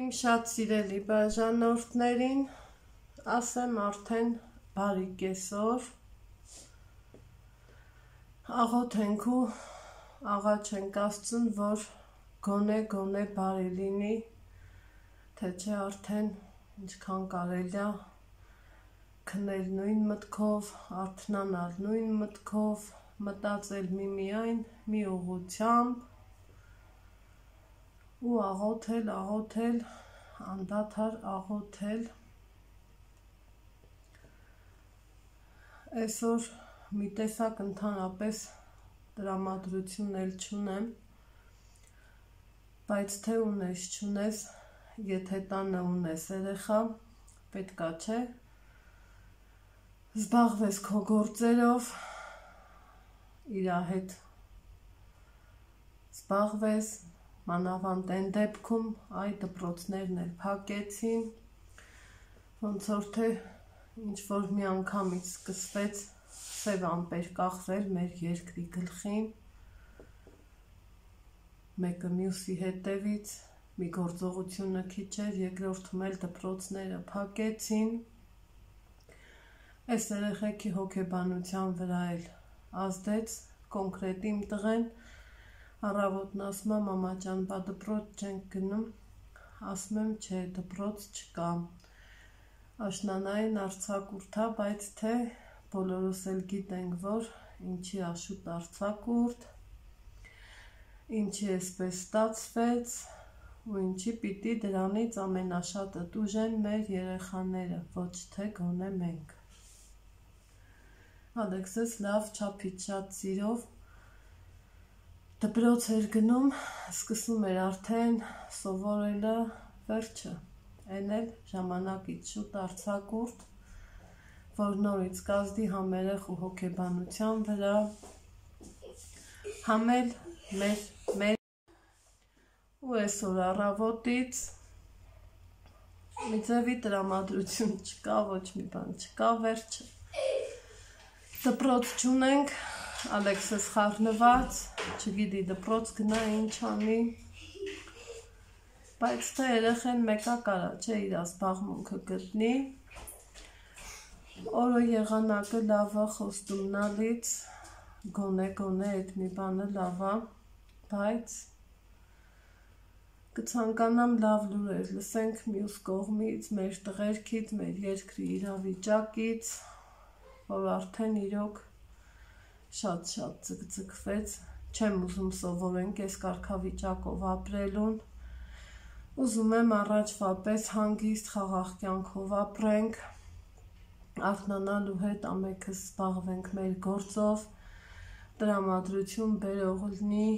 Իմ շատ սիրելի բաժանորդներին ասեմ արդեն բարի կեսօր աղոթենք ու աղաչենք Աստծուն, որ գոնե գոնե բարի լինի, թե չէ արդեն ինչքան կարելի է քնել նույն մտքով, արթնանալ նույն մտքով, մտածել միմիայն մի ուղությամբ ու աղոթել, աղոթել, անդադար աղոթել։ Այսօր մի տեսակ ընդհանրապես տրամադրություն էլ չունեմ, բայց թե ունես չունես, եթե տանը ունես երեխա, պետքա չէ զբաղվես քո գործերով, իր հետ զբաղվես, մանավանդ այն դեպքում այ դպրոցներն էլ փակեցին, ոնց որ թե ինչ որ մի անգամից սկսվեց սև ամպեր կախվել մեր երկրի գլխին, մեկը մյուսի հետևից, մի գործողությունը քիչ էր, երկրորդում էլ դպրոցները փակեցին, այս երեխեքի հոգեբանության վրա էլ ազդեց կոնկրետ իմ տղեն, Առավոտն ասում եմ մամա ջան, բա դպրոց չենք գնում։ Ասում եմ, չէ, դպրոց չկա։ Աշնանային արցակուրթա, բայց թե բոլորս էլ գիտենք, որ ինչի աշուտ արցակուրտ, ինչի էսպես ստացվեց ու ինչի պիտի դրանից ամենաշատը դուժեն մեր երեխաները, ոչ թե գոնե մենք։ Ալեքսես լավ չափից շատ սիրով դպրոց էր գնում, սկսում էր արդեն սովորելը վերջը, այն էլ ժամանակից շուտ արցակուրտ, որ նորից կազդի համերեղ ու հոգեբանության վրա, համել մեր, մեր ու այսօր առավոտից մի ձևի տրամադրություն չկա, ոչ մի բան չկա, վերջը։ Դպրոց չունենք, Ալեքսս խառնված, չգիտի դպրոց գնա ինչ անի, բայց թե երեխեն մեկա կարա, չէ իր ասպաղմունքը գտնի, օրը եղանակը լավա խոստումնալից, գոնե գոնե այդ մի բանը լավա, բայց կցանկանամ լավ լուրեր լսենք մյուս կողմից, մեր տղերքից, մեր երկրի իրավիճակից, որ արդեն իրոք շատ-շատ ձգձգվեց, չեմ ուզում սովորենք այս կարգավիճակով ապրելուն, ուզում եմ առաջվա պես հանգիստ խաղաղ կյանքով ապրենք, արթնանալու հետ ամենքս զբաղվենք մեր գործով, տրամադրություն բերող լինի,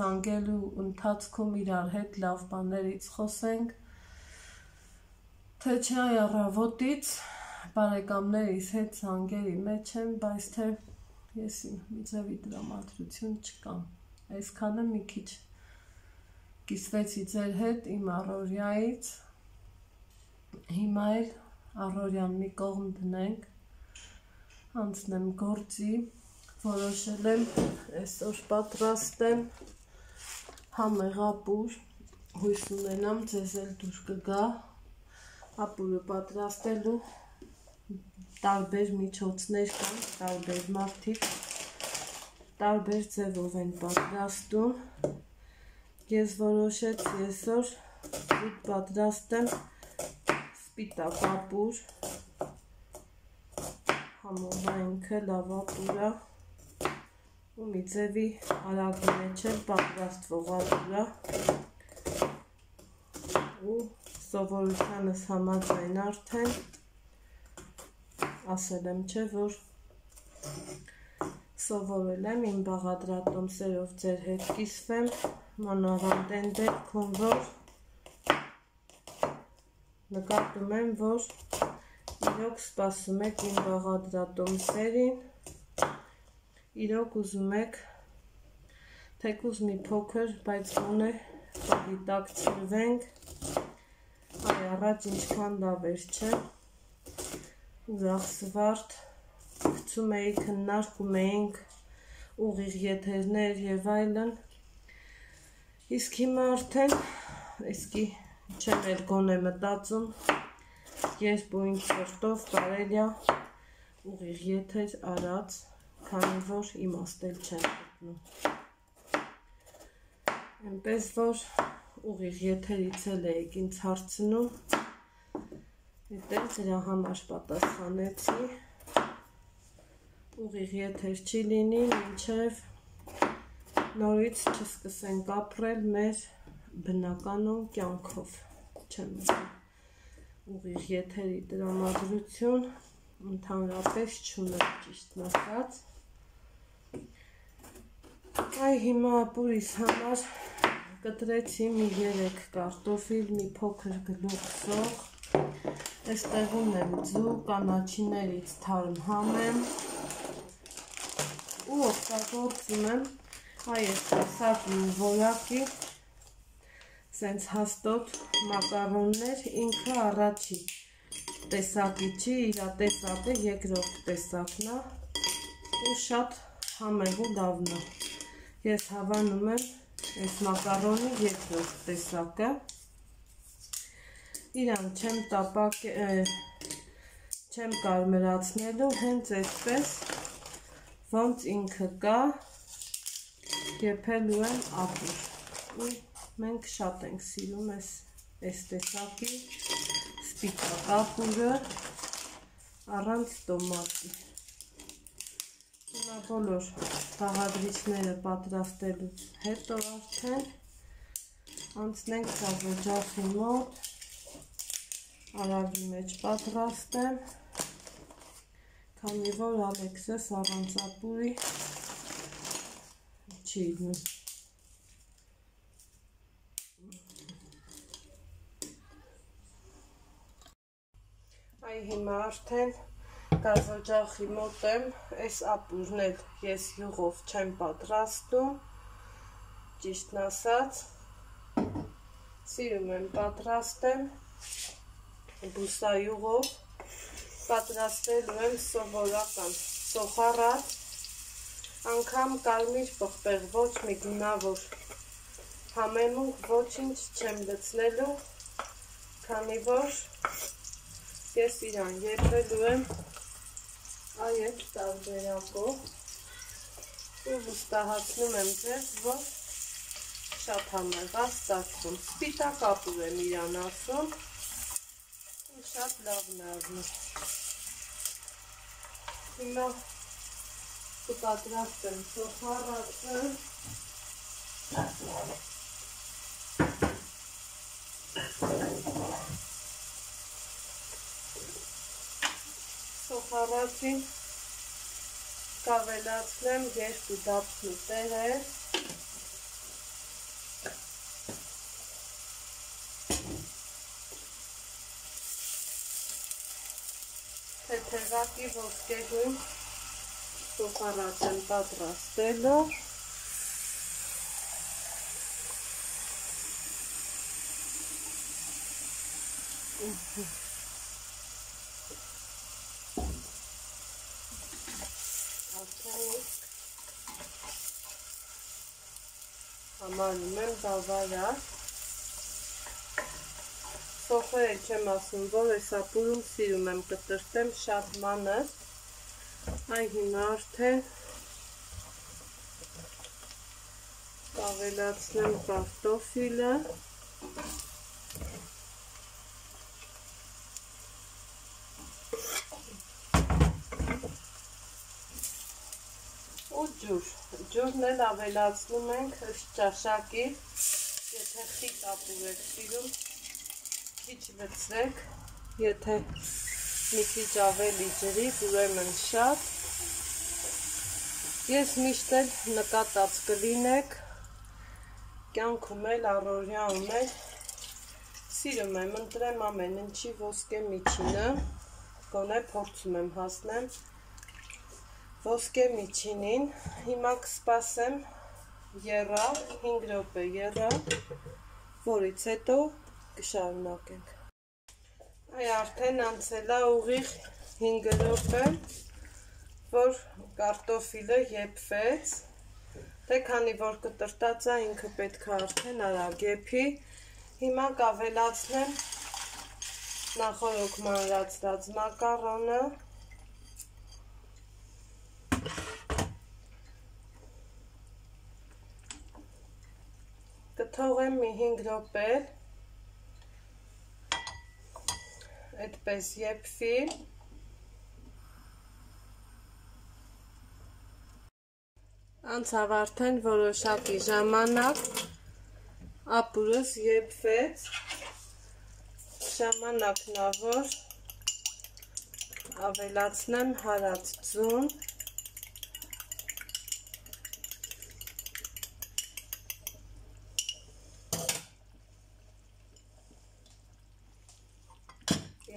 զանգելու ընթացքում իրար հետ լավ բաներից խոսենք, թե չէ այ առավոտից բարեկամներիս հետ զանգերի մեջ եմ, բայց թե ես մի ձևի դրամատրություն չկա։ Այսքանը մի քիչ կիսվեցի ձեր հետ իմ առօրյայից։ Հիմա էլ առօրյան մի կողմ դնենք, անցնեմ գործի, որոշել եմ այսօր պատրաստեմ համեղ ապուր, հույս ունենամ ձեզ էլ դուր կգա ապուրը պատրաստելու տարբեր միջոցներ կան, տարբեր մարդիկ տարբեր ձևով են պատրաստում։ Ես որոշեցի այսօր ուտ պատրաստեմ սպիտակ ապուր, համովայնքը լավապուրա ու մի ձևի արագի մեջ էլ պատրաստվող ապուրա ու սովորությանս համաձայն արդեն ասել եմ, չէ, որ սովորել եմ իմ բաղադրատոմսերով ձեր հետ կիսվեմ, մանավանդ են դեպքում, որ նկատում եմ, որ իրոք սպասում եք իմ բաղադրատոմսերին, իրոք ուզում եք թեկուզ մի փոքր, բայց գոնե դիտակցրվենք, այ առաջ ինչքան լավ էր, չէ՞ ուրախսվարդ գցում էի քննարկում էինք ուղիղ եթերներ եւ այլն իսկ հիմա արդեն իսկի չեմ էլ գոնե մտածում, երբ ու ինչ սրտով կարելի է ուղիղ եթեր արած, քանի որ իմաստել չեմ գտնում։ Այնպես որ ուղիղ եթերից էլ եք ինձ հարցնում, այդտեղ դրա համար պատասխանեցի, ուղիղ եթեր չի լինի, մինչև նորից չսկսենք ապրել մեր բնականոն կյանքով չեմ ուղիղ եթերի տրամադրություն ընդհանրապես չուներ ճիշտ ասած այ հիմա ապուրիս համար կտրեցի մի երեք կարտոֆիլ, մի փոքր գլուխ սող, այստեղում եմ ձու, կանաչիներից թարմ համ եմ ու օգտագործում եմ այս սակի որակի սենց հաստոտ մակարոններ ինքը առաջի տեսակի չի, իրա տեսակը երկրորդ տեսակն է ու շատ համեղ ու լավն է։ Ես հավանում եմ այս մակարոնի երկրորդ տեսակը։ Իրան չեմ տապակ չեմ կարմրացնելու, հենց այսպես ոնց ինքը կա, եփելու եմ ապուր։ Ու մենք շատ ենք սիրում այս այս տեսակի սպիտակ ապուրը առանց տոմատի։ Հիմա բոլոր բաղադրիչները պատրաստելուց հետո արդեն անցնենք սազոջախի մոտ արագի մեջ պատրաստեմ, քանի որ Ալեքսես առանց ապուրի չի լինում։ Այ հիմա արդեն գազօջախի մոտ եմ, այս ապուրն էլ ես յուղով չեմ պատրաստում, ճիշտն ասած, սիրում եմ պատրաստեմ, բուսայուղով, պատրաստելու եմ սովորական սոխարատ, անգամ կարմիր պղպեղ ոչ մի գունավոր համեմունք ոչինչ չեմ լցնելու, քանի որ Ես իրան եփելու եմ այդ տարբերակով ու վստահացնում եմ ձեզ, որ շատ համեղ է ստացվում։ Սպիտակ ապուր եմ իրան ասում ու շատ լավն է առնում։ Հիմա կպատրաստեմ սոխարացը սոխարացին կավելացնեմ երկու դապսու տերեր թեթևակի ոսկեգույն սոխարած եմ պատրաստելով Mm-hmm. համանում եմ բավարար։ Սոխերը չեմ ասում, որ այս ապուրում սիրում եմ կտրտեմ շատ մանր։ Այ հիմա արդեն կավելացնեմ կարտոֆիլը։ ու ջուր ջուրն էլ ավելացնում ենք ճաշակի, եթե խիտ ապուր եք սիրում, քիչ լցրեք, եթե մի քիչ ավելի ջրիկ, ուրեմն շատ։ Ես միշտ էլ նկատած կլինեք, կյանքում էլ, առորյաում էլ, սիրում եմ, ընտրեմ ամեն ինչի ոսկե միջինը, գոնե փորձում եմ հասնեմ ոսկե միջինին, հիմա կսպասեմ երա, 5 րոպե երա, որից հետո կշարունակենք։ Այ արդեն անցել է ուղիղ 5 րոպե, որ կարտոֆիլը եփվեց։ Դե քանի որ կտրտած է, ինքը պետք է արդեն արագ եփի։ Հիմա կավելացնեմ նախորոք մանրացրած մակարոնը կթողեմ մի 5 րոպե այդպես եփվի անցավ արդեն որոշակի ժամանակ ապուրս եփվեց ժամանակն ա որ ավելացնեմ հարած ձուն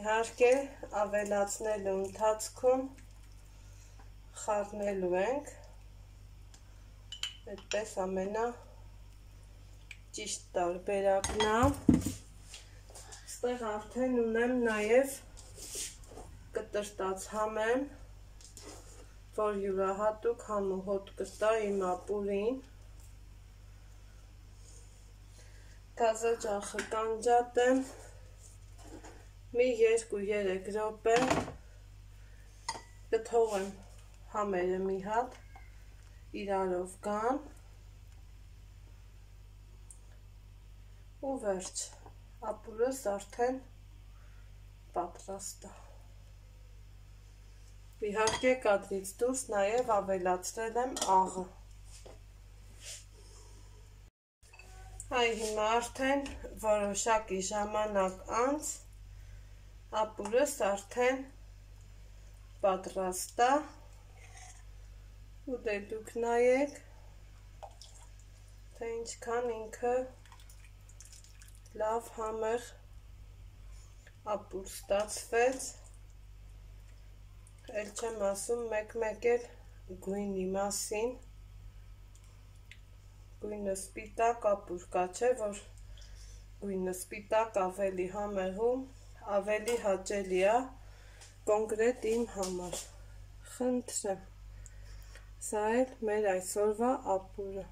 իհարկե ավելացնելու ընթացքում խառնելու ենք այդպես ամենա ճիշտ տարբերակն է Այստեղ արդեն ունեմ նաև կտրտած համեմ, որ յուրահատուկ համուհոտ կտա իմ ապուրին։ Կազը ճախը կանջատեմ, մի 2-3 րոպե կթողեմ համերը մի հատ իրարով կան ու վերջ ապուրս արդեն պատրաստ է։ Իհարկե կադրից դուրս նաև ավելացրել եմ աղը։ Այ հիմա արդեն որոշակի ժամանակ անց ապուրս արդեն պատրաստ է ու դե դուք նայեք թե ինչքան ինքը լավ համեղ ապուր ստացվեց էլ չեմ ասում մեկ-մեկ էլ գույնի մասին գույնը սպիտակ ապուր կա չէ որ գույնը սպիտակ ավելի համեղում ավելի հաճելի է կոնկրետ իմ համար խնդրեմ սա էլ մեր այսօրվա ապուրը